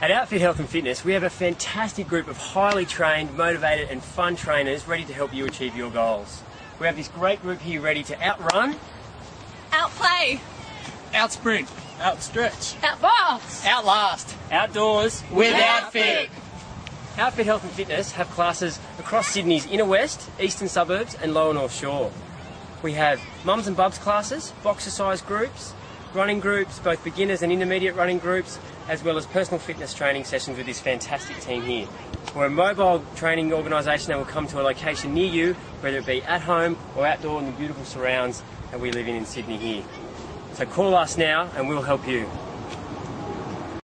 At Outfit Health and Fitness, we have a fantastic group of highly trained, motivated, and fun trainers ready to help you achieve your goals. We have this great group here ready to outrun, Outplay. Outsprint. Outstretch. Outbox. Outlast. outdoors With Outfit. Outfit Health and Fitness have classes across Sydney's inner west, eastern suburbs, and lower north shore. We have mums and bubs classes, boxercise groups, running groups, both beginners and intermediate running groups, as well as personal fitness training sessions with this fantastic team here. We're a mobile training organisation that will come to a location near you, whether it be at home or outdoor in the beautiful surrounds that we live in in Sydney here. So call us now and we'll help you.